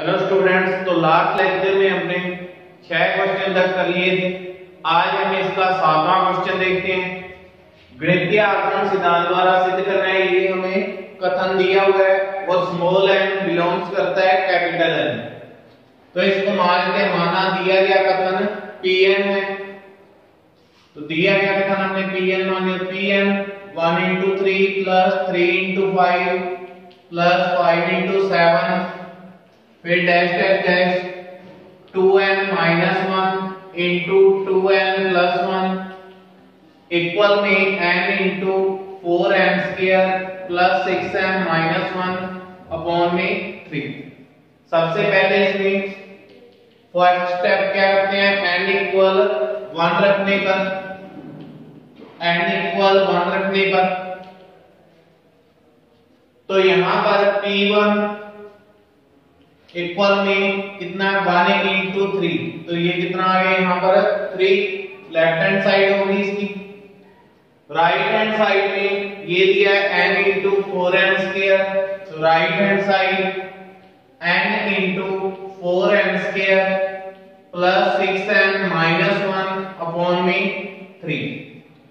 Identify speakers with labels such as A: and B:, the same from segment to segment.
A: Hello students तो last lecture में हमने छह क्वेश्चन तक कर लिए थे। आज हम इसका सातवां क्वेश्चन देखते हैं। गणितीय आकलन सिद्धांत द्वारा सिद्ध करना है, ये हमें कथन दिया हुआ है। वो स्मॉल एन बिलोंग्स करता है कैपिटल एन तो इसको मान के माना दिया गया कथन पीएन है। तो दिया गया कथन हमने पीएन माने p n 1 into 3 plus 3 into 5 plus 5 into 7 फिर dash dash dash 2n minus 1 into 2n plus 1 equal में n into 4n square plus 6n minus 1 upon में 3 सबसे पहले इसमें फ़र्स्ट स्टेप क्या रखते हैं? N इक्वल 1 रखने पर। N इक्वल 1 रखने पर। तो यहाँ पर p1 इक्वल में कितना वन इंटू थ्री तो ये कितना आ गया यहाँ पर? थ्री लेफ़्ट हैंड साइड होगी इसकी। राइट हैंड साइड में ये दिया है n into four n square तो right hand side n into four n square plus six n minus one upon में थ्री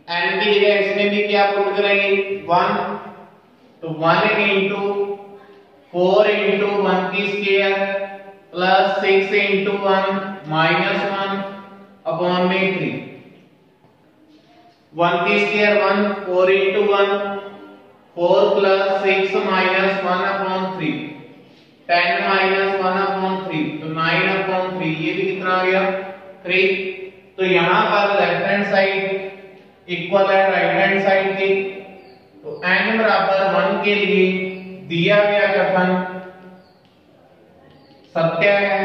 A: एन की जगह इसमें भी क्या पुट करेंगे? वन तो one into four into one की square plus six into one minus one upon में थ्री वन की square one four into one four plus six minus one upon three ten minus one upon three तो nine upon three ये भी कितना आ गया? Three तो यहाँ पर लेफ़्ट हैंड साइड इक्वल है राइट हैंड साइड की। तो n बराबर वन के लिए दिया गया कथन सत्य है।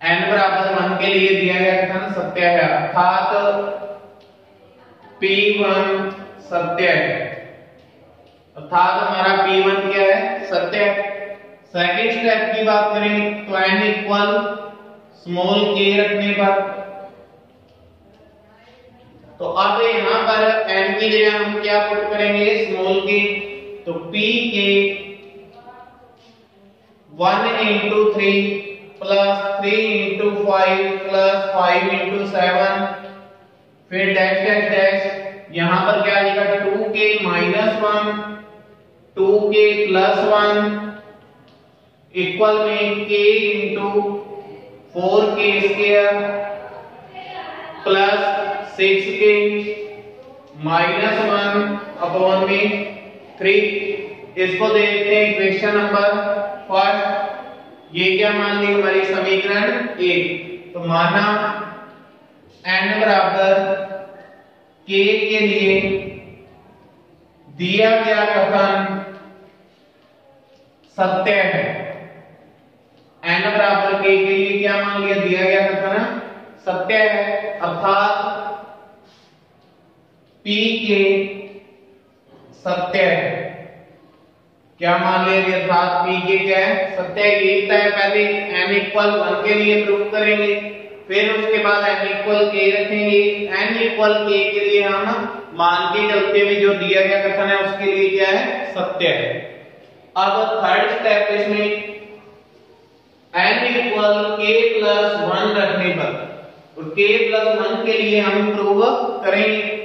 A: एन बराबर वन के लिए दिया गया कथन सत्य है। अर्थात p1 सत्य है। अर्थात हमारा p1 क्या है? सत्य है। सेकेंड स्टेप की बात करें तो n इक्वल स्मॉल k रखने पर। तो अब यहाँ पर एन की जगह हम क्या पुट करेंगे? स्मॉल k तो P k one into three plus three into five plus five into seven फिर डैश डैश डैश यहाँ पर क्या आ जाएगा two k minus one two k plus one equal में k into four k square plus six k minus one upon में three इसको देखते हैं क्वेश्चन नंबर फ़र्स्ट ये क्या मान ली हमारी समीकरण एक तो माना एन बराबर k के लिए दिया गया कथन सत्य है। एन बराबर k के लिए क्या मान लिया? दिया गया कथन सत्य है। अर्थात पी के सत्य है। क्या मान लिया अर्थात पी के क्या है? सत्य की है पहले n इक्वल वन के लिए प्रूव करेंगे, फिर उसके बाद n इक्वल के रखेंगे। n इक्वल के के लिए हम मान के चलते हुए जो दिया गया कथन है, उसके लिए क्या है? सत्य है। अब थर्ड स्टेप इसमें n equal k plus one रखने पर, और k प्लस वन के लिए हम प्रूव करेंगे।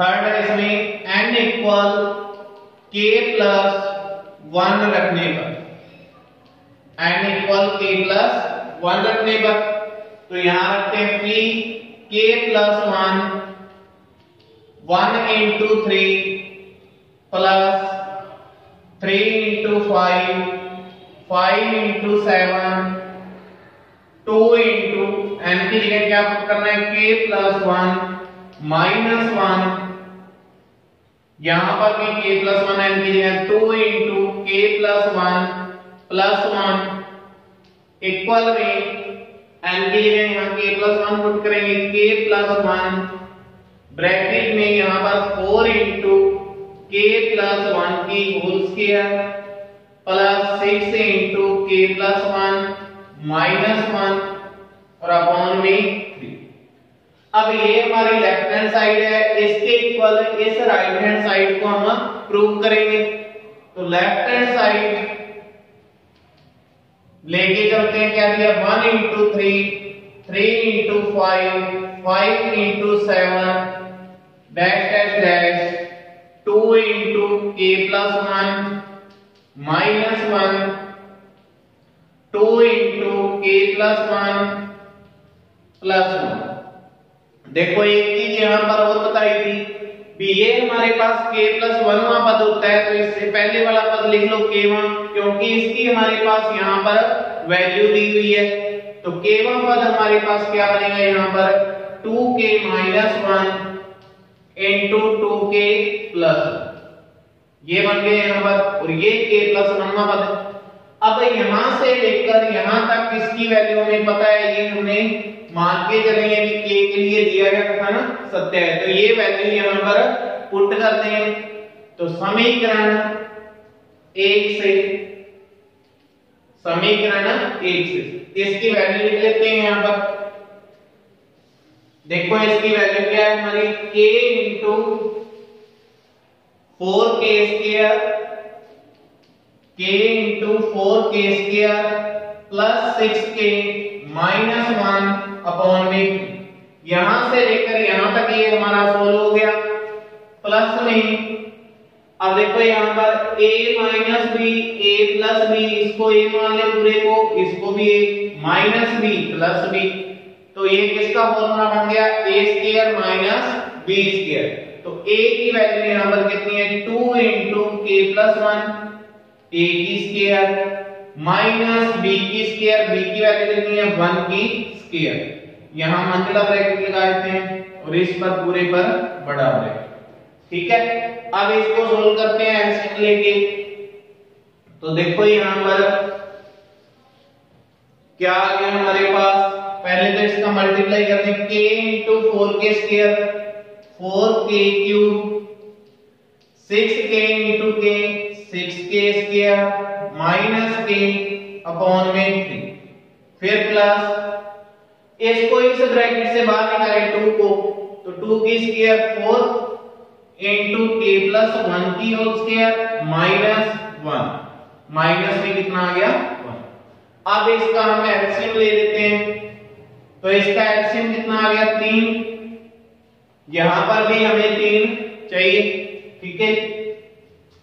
A: थर्ड है इसमें n equal k plus one रखने पर n equal k plus one रखने पर तो यहाँ रखते हैं p, k plus one one into three plus three into five five into seven two into n की जगह क्या करना है? k plus one minus one यहाँ पर भी k प्लस वन एन की जगह two into k plus one plus one equal में एन की जगह यहाँ k प्लस वन पुट करेंगे, k प्लस वन ब्रैकेट में यहाँ पर four into k plus one की whole square plus six into k plus one minus one और अपॉन में अब ये हमारी लेफ़्ट हैंड साइड है, इसके इक्वल इस राइट हैंड साइड को हम प्रूव करेंगे। तो लेफ़्ट हैंड साइड लेके चलते हैं, क्या दिया? One into three three into five five into seven dash dash dash two into k plus one minus one two into k plus one plus one देखो एक चीज़ यहाँ पर और बताई थी भी ये हमारे पास k प्लस वनवा पद होता है तो इससे पहले वाला पद लिख लो k1 क्योंकि इसकी हमारे पास यहाँ पर वैल्यू दी हुई है। तो k1 पद हमारे पास क्या बनेगा यहाँ पर? 2k minus one into two k plus ये बन गया यहाँ पर, और ये k प्लस वनवा पद अब यहाँ से लेकर यहाँ तक किसकी वैल्यू हमें पता है? ये हमने मान के चले हैं कि k के लिए दिया गया था ना सत्य है। तो ये वैल्यू यहाँ पर पुट करते हैं। तो समीकरण एक से, समीकरण एक से। इसकी वैल्यू लिख लेते हैं यहाँ पर। देखो इसकी वैल्यू क्या है हमारी? K into four k square k into four k square plus six k minus one upon में यहाँ से लेकर यहाँ तक ये हमारा सोल्व हो गया। प्लस में अब देखो यहाँ पर a minus b a plus b इसको a मान ले पूरे को, इसको भी a minus b plus b तो ये किसका फॉर्मूला बन गया? A square minus b square तो a की वैल्यू यहाँ पर कितनी है? 2 into k plus one a की स्केयर माइनस बी की स्केयर बी की वैल्यू कितनी है 1 की स्क्वायर यहाँ मंजिला ब्रैकेट लगा देते हैं और इस पर पूरे पर बड़ा ब्रैकेट ठीक है? अब इसको सोल्व करते हैं एलसीएम लेके. तो देखो यहाँ पर क्या आ गया हमारे पास? पहले तो इसका मल्टीप्लाई करते हैं. K into four k square four k cube six k into k six k square minus k upon में थ्री फिर प्लस इसको इस ब्रैकेट से बाहर निकाले टू को तो टू की square four into k plus one की whole square minus one minus में कितना आ गया? वन अब इसका हम एलसीएम ले लेते हैं। तो इसका एलसीएम कितना आ गया? तीन. यहाँ पर भी हमें तीन चाहिए, ठीक है?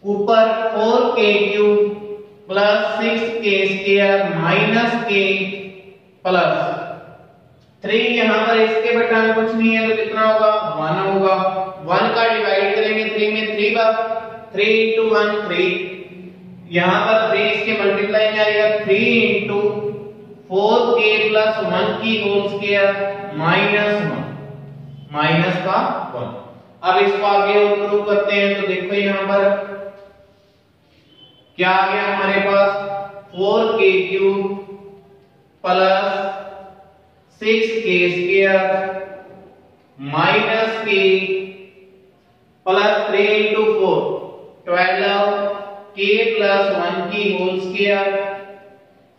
A: ऊपर four k cube plus six k square minus k plus three यहाँ पर इसके बटा में कुछ नहीं है तो कितना होगा? वन होगा। वन का डिवाइड करेंगे थ्री में थ्री का। थ्री इंटू वन थ्री यहाँ पर थ्री इसके मल्टीप्लाई में आएगा। Three into four k plus one की whole square minus one minus का वन अब इसको आगे और प्रूव करते हैं तो देखो यहाँ पर क्या आ गया हमारे पास? Four k cube plus six k square minus k plus three into four twelve k plus one की होल स्क्र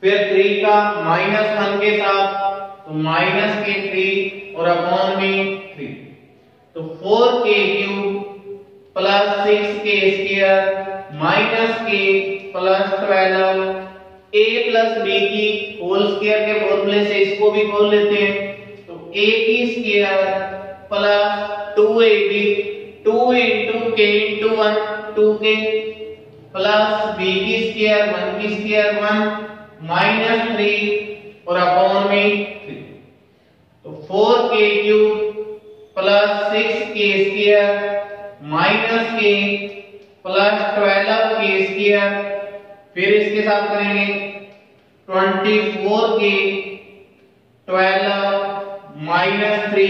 A: फिर थ्री का माइनस वन के साथ तो माइनस के थ्री और अपॉन में थ्री तो four k cube plus six k square minus k plus twelve a plus b की होल स्क्वायर के फॉर्मूले से इसको भी खोल लेते हैं। तो a की square plus two a b two into k into one two k plus b की स्क्वायर वन की स्क्वायर वन माइनस थ्री और अपॉन में थ्री तो four k cube plus six k square minus k plus twelve k square फिर इसके साथ करेंगे 24 के 12 माइनस थ्री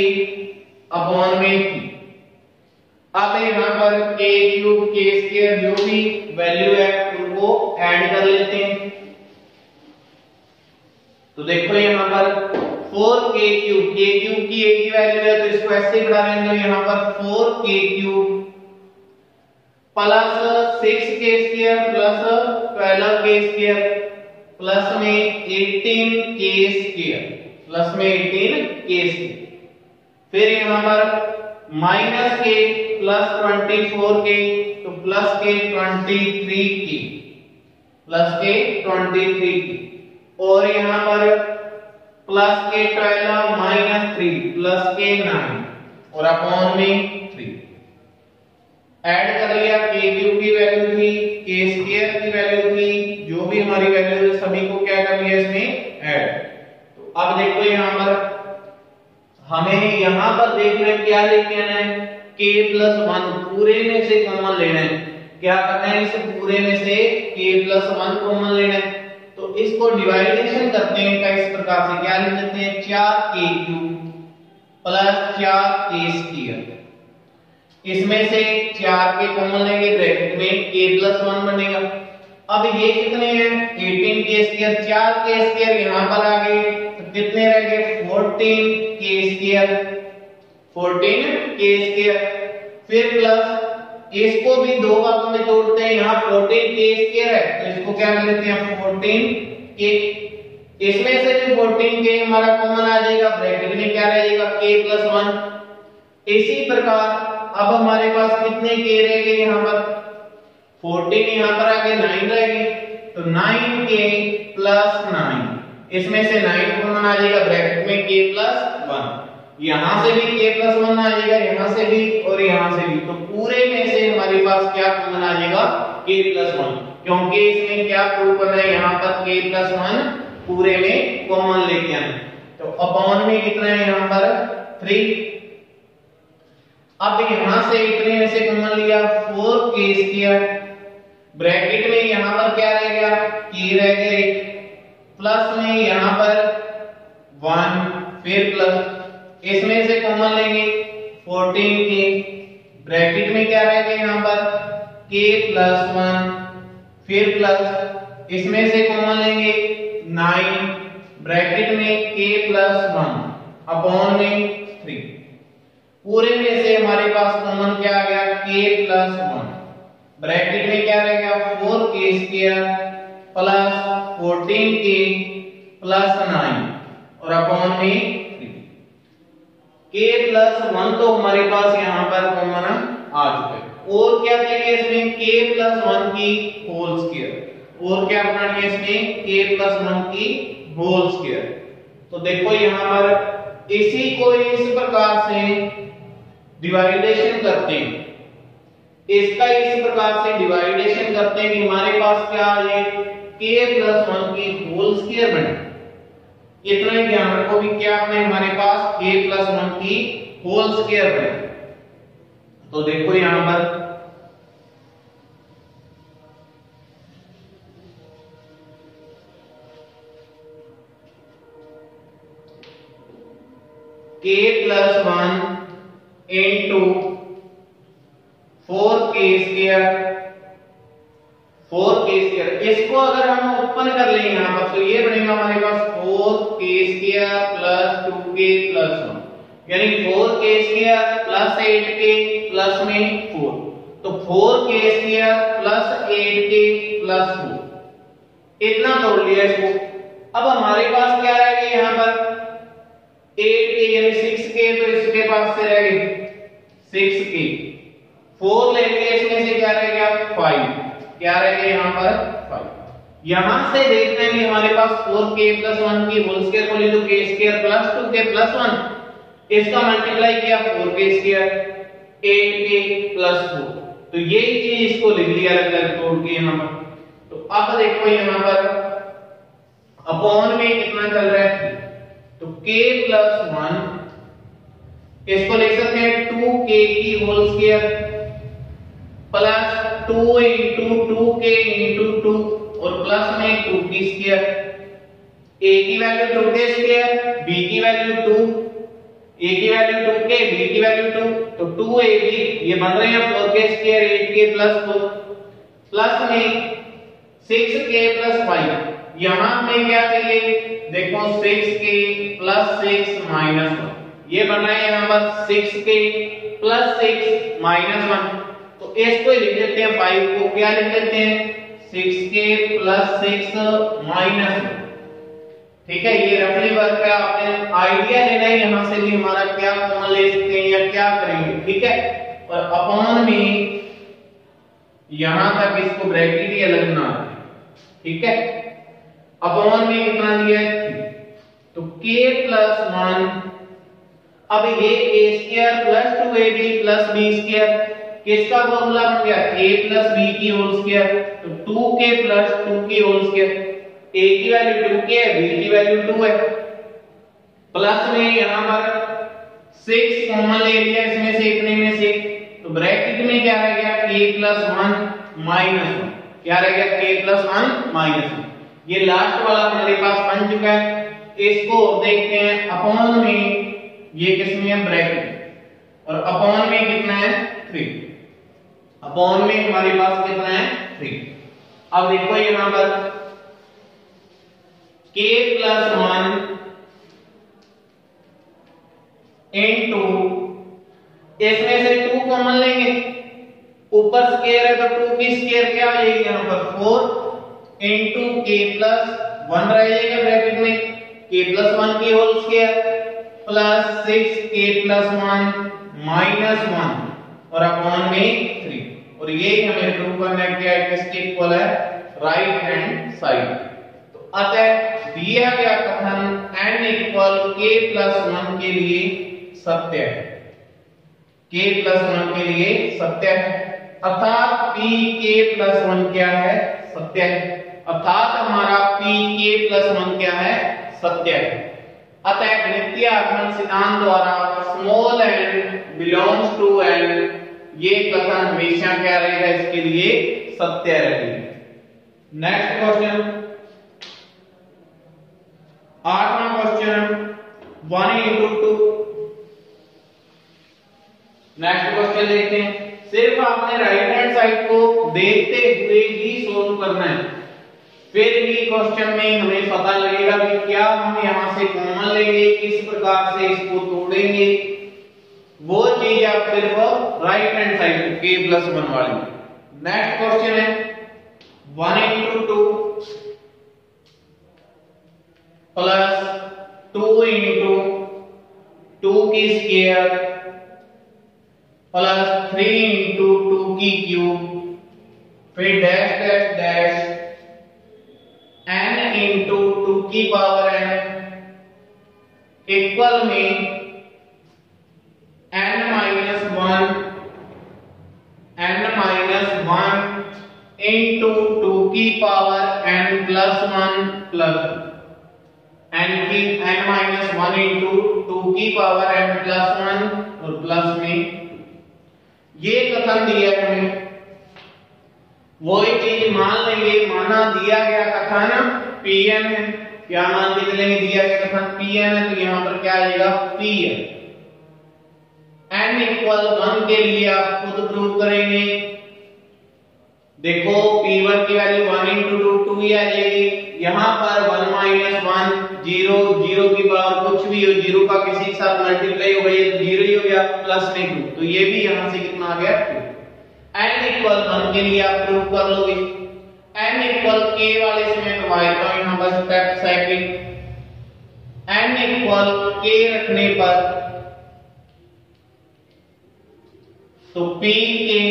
A: अपॉन में अब यहाँ पर के क्यूब के स्क्वायर जो भी वैल्यू है, उनको ऐड कर लेते हैं। तो देखो यहाँ पर 4 के क्यूब के क्यूब की एक ही वैल्यू है तो इसको ऐसे बढ़ा लेंगे यहाँ पर 4 k cube plus six k square plus twelve k square plus में एटीन के स्क्वायर प्लस में एटीन के स्क्वायर फिर यहाँ पर माइनस के प्लस ट्वेंटी फोर के तो प्लस के ट्वेंटी थ्री की. प्लस के ट्वेंटी थ्री की. और यहाँ पर plus k twelve minus three plus k nine और अपॉन में ऐड कर लिया के क्यूब की वैल्यू थी के स्क्वायर की वैल्यू थी, जो भी हमारी वैल्यू है, सभी को क्या कर लिया इसमें ऐड तो अब देखो यहाँ पर, हमें यहाँ पर देखना है, क्या लेके आना है? के प्लस वन पूरे में से कॉमन लेना है। क्या करना है इस? पूरे में से k प्लस वन कॉमन लेना है। तो इसको डिवाइडेशन करते हैं का इस प्रकार से क्या लिख लेते हैं? चार के क्यूब प्लस चार के स्क्वायर इसमें से चार के कॉमन लेंगे ब्रैकेट में k प्लस वन बनेगा। अब ये कितने हैं? 18 के स्क्वायर चार के स्क्वायर यहाँ पर आ गए। तो कितने रह गए? 14 के स्क्वायर 14 के स्क्वायर फिर प्लस इसको भी दो भागों में तोड़ते हैं। यहाँ फोर्टीन के स्केयर है। तो इसको क्या कर लेते हैं फोर्टीन के इसमें से भी फोर्टीन के हमारा कॉमन आ जाएगा। ब्रैकेट में क्या रहेगा के प्लस वन इसी प्रकार अब हमारे पास कितने के रह गए यहाँ पर? फोर्टीन यहाँ पर आगे नाइन रहेगी तो नाइन के प्लस नाइन इसमें से नाइन कॉमन आ जाएगा ब्रैकेट में के प्लस वन यहाँ से भी k प्लस वन आ जाएगा, यहाँ से भी और यहाँ से भी। तो पूरे में से हमारे पास क्या कॉमन आ जाएगा? K प्लस वन क्योंकि इसमें क्या प्रूव करना है? यहाँ पर k प्लस वन पूरे में कॉमन लेके आना। तो अपॉन में कितना है यहाँ पर। थ्री अब यहाँ से इतने में से कॉमन लिया फोर के स्क्वायर ब्रैकेट में यहाँ पर क्या रह गया? K रह गया एक। प्लस में यहाँ पर वन फिर प्लस इसमें से कॉमन लेंगे 14 के ब्रैकेट में क्या रहेगा यहाँ पर? के प्लस वन फिर प्लस इसमें से कॉमन लेंगे नाइन ब्रैकेट में के प्लस वन अपॉन में 3 पूरे में से हमारे पास कॉमन क्या आ गया? K प्लस वन ब्रैकेट में क्या रहेगा 4k square plus 14k plus 9 और अपॉन में k प्लस वन तो हमारे पास यहाँ पर कॉमन आ चुका है। और क्या देंगे इसमें k प्लस वन की होल स्क्वायर और क्या है इसमें? K प्लस वन की होल स्क्वायर तो देखो यहाँ पर इसी को इस प्रकार से डिवाइडेशन करते हैं। इसका इस प्रकार से डिवाइडेशन करते हैं कि हमारे पास क्या आ जाए k प्लस वन की होल स्क्वायर बने। इतना ही ध्यान रखो कि क्या में हमारे पास? A प्लस वन की होल स्क्वायर है तो देखो यहाँ पर। K plus one four k square four k square इसको अगर हम ओपन कर लेंगे यहाँ पर तो ये बनेगा हमारे पास four k square plus two k plus one यानी four k square plus eight k plus में फोर तो four k square plus eight k plus four इतना तोड़ लिया इसको. अब हमारे पास क्या रह गया यहाँ पर? एट के यानी सिक्स के तो इसके पास से रह गए सिक्स के. फोर लेंगे, इसमें से क्या रह गया फाइव क्या रहेगा यहाँ पर? फाइव यहाँ से देखते हैं कि हमारे पास फोर के प्लस वन की होल स्क्वायर को ले लो k square plus two k plus one इसका मल्टीप्लाई किया four k square eight k plus four तो यही चीज़ इसको लिख लिया अलग तोड़ के यहाँ पर. तो अब देखो यहाँ पर. अपॉन में कितना चल रहा है? तो k प्लस वन इसको लिख सकते हैं? टू के की whole square plus two into two k into two और प्लस में टू की स्केयर ए की value two k square b की वैल्यू टू ए की वैल्यू टू के बी की वैल्यू टू तो टू ए बी ये बन रहे हैं four k square eight k plus four plus में सिक्स के प्लस फाइव यहाँ में क्या चाहिए देखो six k plus six minus one ये बन है पर six k plus six minus one तो इसको लिख देते हैं फाइव को क्या लिख देते हैं? Six k plus six minus ठीक है, ये रफली वर्क है आपने आइडिया लेना है, यहाँ से भी हमारा क्या कॉमन ले सकते हैं या क्या करेंगे? ठीक है? और अपॉन में यहाँ तक इसको ब्रैकेट ही अलग ना ठीक है? अपॉन में कितना दिया है? तो के प्लस वन अब ये a square plus two a b plus b square किसका फॉर्मूला बन गया? A प्लस बी की होल स्क्वायर तो 2k प्लस 2 की होल स्क्वायर a की वैल्यू 2k है, b की वैल्यू 2 है। प्लस में यहाँ पर 6 कॉमन ले लिया इसमें से, इतने में से। तो ब्रैकेट में क्या रह गया? K प्लस 1 माइनस 1 क्या रह गया? K प्लस 1 माइनस 1 ये लास्ट वाला हमारे पास बन चुका है। इसको देखते हैं अपॉन में ये किसमें है? ब्रैकेट और अपॉन में कितना है? थ्री अपॉन में हमारे पास कितना है? थ्री अब देखो यहाँ पर। k plus one in to इसमें से टू कॉमन लेंगे। ऊपर स्केयर है तो टू की स्केयर क्या आ जाएगी यहाँ पर? Four into k plus one रह जाएगा ब्रैकेट में. के प्लस वन की whole square plus six k plus one minus one और अपॉन में थ्री और ये हमें प्रूव करना है क्या किसके इक्वल है राइट हैंड साइड तो अतः दिया गया कथन n equal k plus one के लिए सत्य है. k प्लस वन के लिए सत्य है. अर्थात p k प्लस वन क्या है? सत्य है. अर्थात हमारा पी k प्लस वन क्या है? सत्य है। अतः गणितीय आगमन सिद्धांत द्वारा small n belongs to n ये कथन हमेशा क्या रहेगा इसके लिए सत्य रहेगी नेक्स्ट क्वेश्चन आठवां question one into two next question देखते हैं। सिर्फ़ आपने राइट हैंड साइड को देखते हुए ही सोल्व करना है। फिर भी क्वेश्चन में हमें पता लगेगा कि क्या हम यहाँ से कॉमन लेंगे, किस प्रकार से इसको तोड़ेंगे। वो चीज़ आप सिर्फ़ राइट हैंड साइड को प्लस वन वाली। नेक्स्ट क्वेश्चन है one into two plus two into two की square plus three into two की क्यूब फिर डैश डैश डैश की पावर एन इक्वल में n minus 1 n minus 1 into 2 की power n plus 1 plus n की, n minus 1 into 2 की power n plus one और plus में ये कथन दिया है। हमें वही चीज़ मान लेंगे, माना दिया गया कथन pn है। क्या मान के चलेंगे दिया गया कथन pn है तो यहाँ पर क्या आएगा pn n. इक्वल वन के लिए आप खुद प्रूव करेंगे। देखो p1 की value one into two two ही आ जाएगी। यहाँ पर one minus one zero zero की पावर कुछ भी हो ज़ीरो का किसी के साथ मल्टीप्लाई हो गई ज़ीरो ही हो गया प्लस में टू तो ये भी यहाँ से कितना आ गया? टू n इक्वल वन के लिए आप प्रूव कर लोगे। N इक्वल k वाले से मैं करवाता हूँ यहाँ पर step second n equal k रखने पर तो P k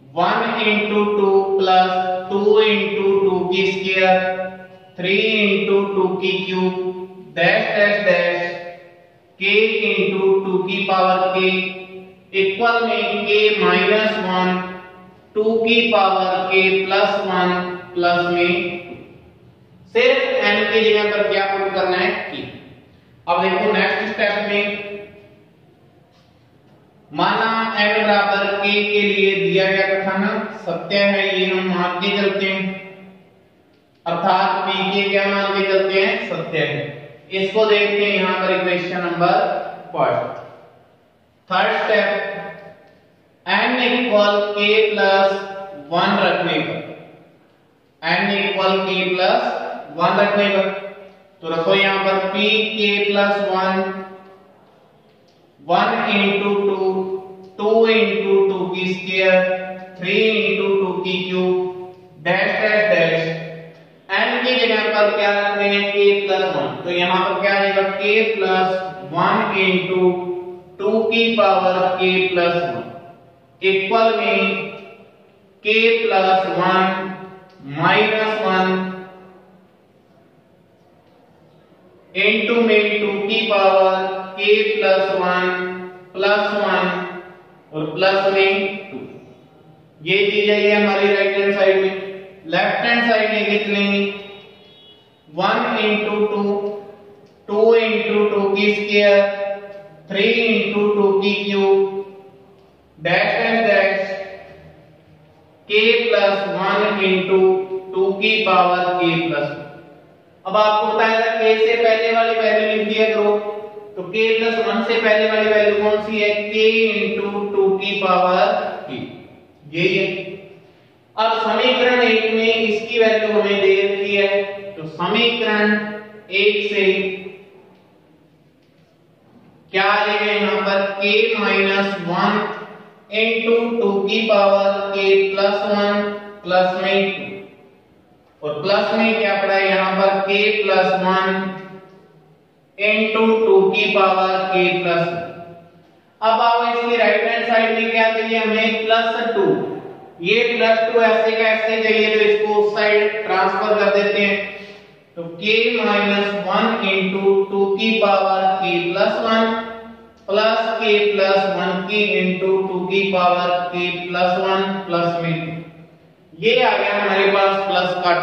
A: one into two plus two into two की स्केयर थ्री इंटू टू की cube dash dash dash k into two की पावर के इक्वल में के माइनस वन टू की power k plus one plus में सिर्फ़ N की जगह पर क्या पुट करना है? की अब देखो नेक्स्ट स्टेप में माना n बराबर k के लिए दिया गया कथन, सत्य है, ये हम मान के चलते हैं। अर्थात p के क्या मान के चलते हैं? सत्य है। इसको देखते हैं यहाँ पर equation number first third step n equal k plus one रखने पर n equal k plus one रखने पर तो रखो यहाँ पर p k plus one one into two two into two की स्केयर थ्री इंटू टू की cube dash dash dash n की जगह पर क्या रखते हैं? के प्लस वन तो यहाँ पर क्या आएगा? K plus one into two की power k plus one equal में k plus one minus one into में टू की power k plus one plus one और प्लस में टू ये चीज़ है हमारी राइट हैंड साइड में। लेफ़्ट हैंड साइड में कितनी one into two two into two की स्केयर थ्री इंटू टू की cube dash plus one into two की पावर के प्लस अब आपको बताया था के से पहले वाली वैल्यू लिख दिया करो तो के प्लस वन से पहले वाली वैल्यू कौन सी है? के इंटू टू की पावर की यही है। अब समीकरण एक में इसकी वैल्यू हमें दे रखी है। तो समीकरण एक से क्या आ जाएगा यहाँ पर? k minus one into two की power k plus one plus में टू और प्लस में क्या पड़ा है? यहाँ पर k plus one into two की पावर के प्लस अब आओ इसकी राइट हैंड साइड में क्या चाहिए हमें? प्लस टू ये प्लस टू ऐसे का ऐसे चाहिए तो इसको उस साइड ट्रांसफ़र कर देते हैं. तो k minus one into two की power k plus one k plus one की इंटू टू की power k plus one plus में ये आ गया हमारे पास प्लस कट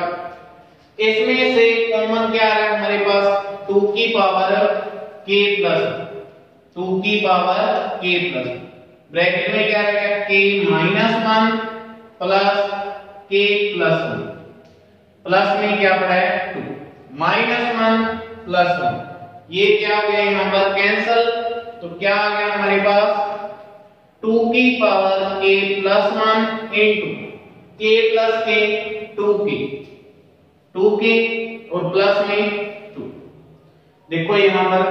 A: इसमें से कॉमन क्या आ रहा है हमारे पास? टू की पावर k प्लस टू की पावर k प्लस ब्रैकेट में क्या रहेगा? k minus one plus k plus one plus में क्या पड़ा है two minus one plus one ये क्या हो गया? यहाँ पर कैंसल तो क्या आ गया हमारे पास? टू की power k plus one into k plus k two k two k और प्लस में टू देखो यहाँ पर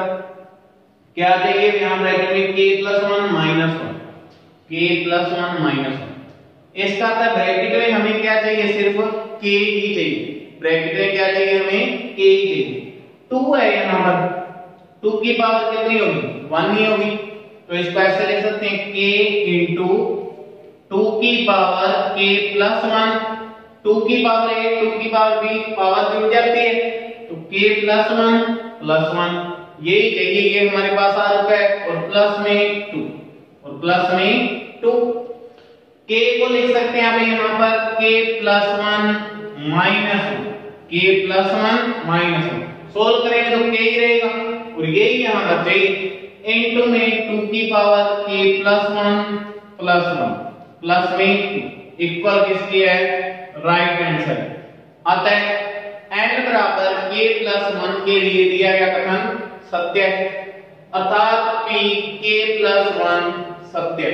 A: क्या चाहिए यहाँ ब्रैकेट में k plus one minus one k plus one minus one इसका था ब्रैकेट में हमें क्या चाहिए? सिर्फ़ के ही चाहिए। ब्रैकेट में क्या चाहिए हमें? k ही चाहिए। टू है यहाँ पर। टू की पावर कितनी होगी? वन ही होगी। तो इसको ऐसे लिख सकते हैं k इंटू टू की power k plus one two की पावर ए टू की पावर बी पावर जुड़ जाती है? तो k plus one plus one यही चाहिए, ये हमारे पास आ रखा है, और प्लस में टू और प्लस में टू k को लिख सकते हैं आप यहाँ पर, k plus one minus k plus one minus one solve करेंगे तो k ही रहेगा। और यही यहाँ चाहिए इनटू में टू की power k plus one plus one plus में इक्वल किसकी है राइट साइड अतः n बराबर k प्लस वन के लिए दिया गया कथन सत्य है अर्थात p k प्लस वन सत्य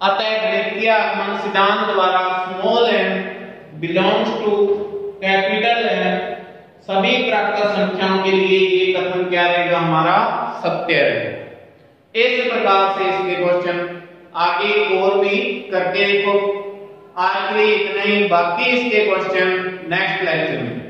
A: अतः गणितीय आगमन सिद्धांत द्वारा small n belongs to capital N सभी प्राकृत संख्याओं के लिए ये कथन क्या रहेगा हमारा सत्य रहेगा इस प्रकार से इसके क्वेश्चन आगे और भी करके देखो। आज के लिए इतना ही। बाकी इसके क्वेश्चन नेक्स्ट लेक्चर में।